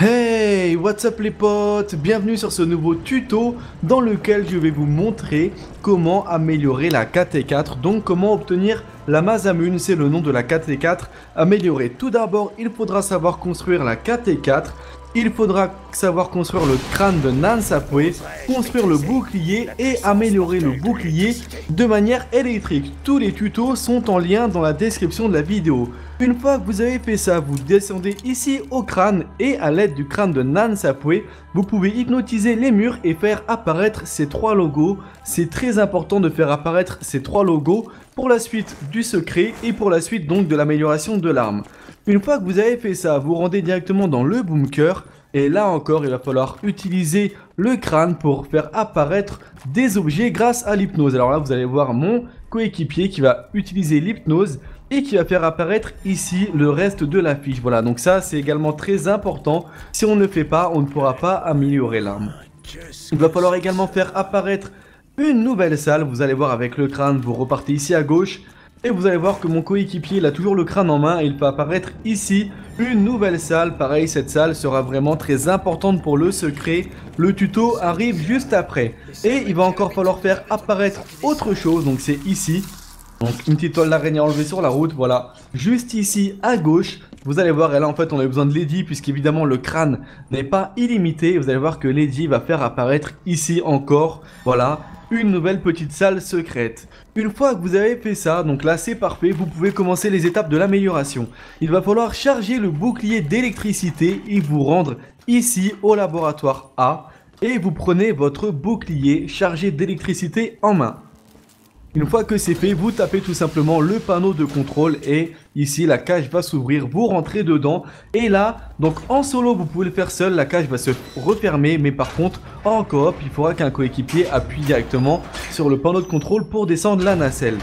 Hey, what's up les potes? Bienvenue sur ce nouveau tuto dans lequel je vais vous montrer comment améliorer la KT4, donc comment obtenir la Masamune, c'est le nom de la KT4 améliorée. Tout d'abord, il faudra savoir construire la KT4, il faudra savoir construire le crâne de Nansapwe, construire le bouclier et améliorer le bouclier de manière électrique. Tous les tutos sont en lien dans la description de la vidéo. Une fois que vous avez fait ça, vous descendez ici au crâne et à l'aide du crâne de Nansapwe, vous pouvez hypnotiser les murs et faire apparaître ces trois logos. C'est très important de faire apparaître ces trois logos pour la suite du secret et pour la suite donc de l'amélioration de l'arme. Une fois que vous avez fait ça, vous rendez directement dans le bunker et là encore, il va falloir utiliser le crâne pour faire apparaître des objets grâce à l'hypnose. Alors là, vous allez voir mon coéquipier qui va utiliser l'hypnose et qui va faire apparaître ici le reste de la fiche. Voilà, donc ça, c'est également très important. Si on ne le fait pas, on ne pourra pas améliorer l'arme. Il va falloir également faire apparaître une nouvelle salle. Vous allez voir avec le crâne, vous repartez ici à gauche. Et vous allez voir que mon coéquipier, il a toujours le crâne en main et il peut apparaître ici une nouvelle salle. Pareil, cette salle sera vraiment très importante pour le secret. Le tuto arrive juste après. Et il va encore falloir faire apparaître autre chose, donc c'est ici. Donc une petite toile d'araignée enlevée sur la route, voilà. Juste ici à gauche, vous allez voir, et là en fait on a besoin de Lady puisqu'évidemment le crâne n'est pas illimité. Vous allez voir que Lady va faire apparaître ici encore, voilà une nouvelle petite salle secrète. Une fois que vous avez fait ça, donc là c'est parfait, vous pouvez commencer les étapes de l'amélioration. Il va falloir charger le bouclier d'électricité et vous rendre ici au laboratoire A et vous prenez votre bouclier chargé d'électricité en main. Une fois que c'est fait, vous tapez tout simplement le panneau de contrôle et ici la cage va s'ouvrir, vous rentrez dedans et là, donc en solo vous pouvez le faire seul, la cage va se refermer mais par contre en coop il faudra qu'un coéquipier appuie directement sur le panneau de contrôle pour descendre la nacelle.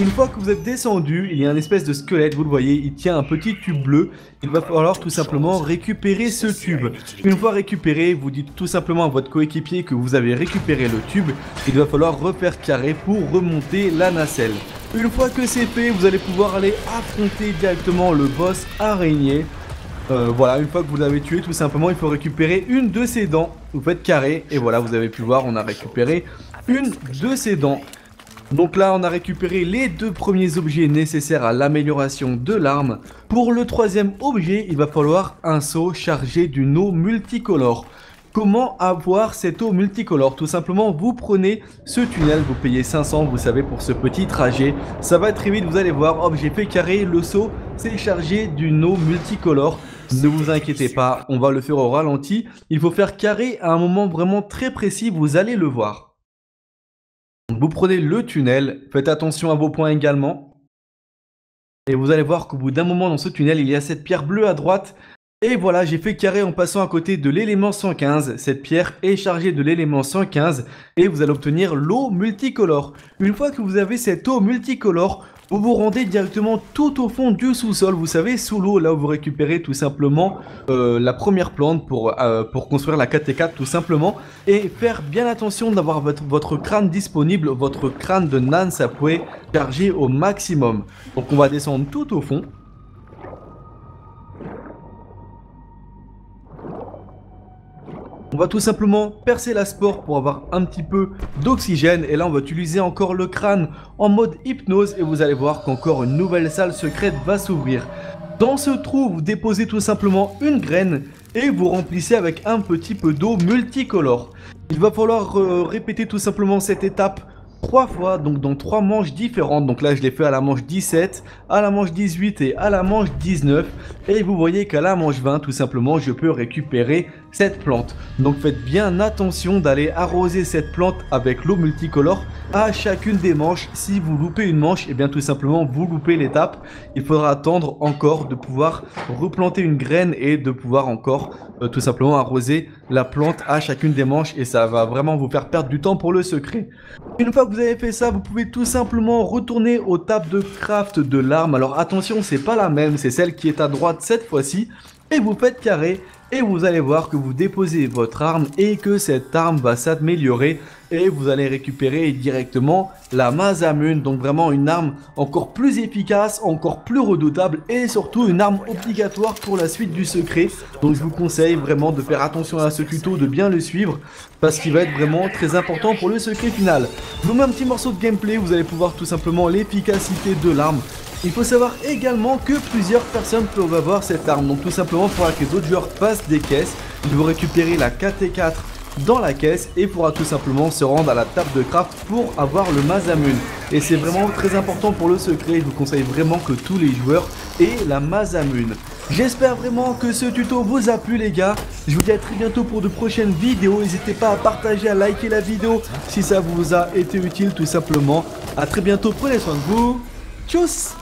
Une fois que vous êtes descendu, il y a un espèce de squelette, vous le voyez, il tient un petit tube bleu. Il va falloir tout simplement récupérer ce tube. Une fois récupéré, vous dites tout simplement à votre coéquipier que vous avez récupéré le tube. Il va falloir refaire carré pour remonter la nacelle. Une fois que c'est fait, vous allez pouvoir aller affronter directement le boss araignée. Euh, voilà, une fois que vous l'avez tué, tout simplement, il faut récupérer une de ses dents. Vous faites carré, et voilà, vous avez pu voir, on a récupéré une de ses dents. Donc là, on a récupéré les deux premiers objets nécessaires à l'amélioration de l'arme. Pour le troisième objet, il va falloir un seau chargé d'une eau multicolore. Comment avoir cette eau multicolore? Tout simplement, vous prenez ce tunnel, vous payez 500, vous savez, pour ce petit trajet. Ça va très vite, vous allez voir, hop, j'ai fait carré, le seau, c'est chargé d'une eau multicolore. Ne vous inquiétez pas, on va le faire au ralenti. Il faut faire carré à un moment vraiment très précis, vous allez le voir. Vous prenez le tunnel, faites attention à vos points également. Et vous allez voir qu'au bout d'un moment dans ce tunnel, il y a cette pierre bleue à droite. Et voilà, j'ai fait carré en passant à côté de l'élément 115. Cette pierre est chargée de l'élément 115 et vous allez obtenir l'eau multicolore. Une fois que vous avez cette eau multicolore, vous vous rendez directement tout au fond du sous-sol, vous savez, sous l'eau, là où vous récupérez tout simplement euh, la première plante pour, euh, construire la KT4 tout simplement. Et faire bien attention d'avoir votre, votre crâne disponible, votre crâne de Nan Sapwe chargé au maximum. Donc on va descendre tout au fond. On va tout simplement percer la spore pour avoir un petit peu d'oxygène. Et là, on va utiliser encore le crâne en mode hypnose. Et vous allez voir qu'encore une nouvelle salle secrète va s'ouvrir. Dans ce trou, vous déposez tout simplement une graine et vous remplissez avec un petit peu d'eau multicolore. Il va falloir euh, répéter tout simplement cette étape trois fois, donc dans trois manches différentes. Donc là, je l'ai fait à la manche 17, à la manche 18 et à la manche 19. Et vous voyez qu'à la manche 20, tout simplement, je peux récupérer cette plante. Donc faites bien attention d'aller arroser cette plante avec l'eau multicolore à chacune des manches. Si vous loupez une manche, et eh bien tout simplement, vous loupez l'étape. Il faudra attendre encore de pouvoir replanter une graine et de pouvoir encore euh, tout simplement arroser la plante à chacune des manches. Et ça va vraiment vous faire perdre du temps pour le secret. Une fois que vous avez fait ça, vous pouvez tout simplement retourner aux tables de craft de l'arme. Alors attention, c'est pas la même, c'est celle qui est à droite cette fois-ci. Et vous faites carré et vous allez voir que vous déposez votre arme et que cette arme va s'améliorer et vous allez récupérer directement la Mazamune. Donc vraiment une arme encore plus efficace, encore plus redoutable et surtout une arme obligatoire pour la suite du secret. Donc je vous conseille vraiment de faire attention à ce tuto, de bien le suivre parce qu'il va être vraiment très important pour le secret final. Je vous mets un petit morceau de gameplay, vous allez pouvoir tout simplement l'efficacité de l'arme. Il faut savoir également que plusieurs personnes peuvent avoir cette arme, donc tout simplement pour que les autres joueurs passent des caisses, ils vont récupérer la KT4 dans la caisse et pourra tout simplement se rendre à la table de craft pour avoir le Mazamune. Et c'est vraiment très important pour le secret, je vous conseille vraiment que tous les joueurs aient la Mazamune. J'espère vraiment que ce tuto vous a plu les gars. Je vous dis à très bientôt pour de prochaines vidéos. N'hésitez pas à partager, à liker la vidéo si ça vous a été utile tout simplement. A très bientôt, prenez soin de vous. Tchuss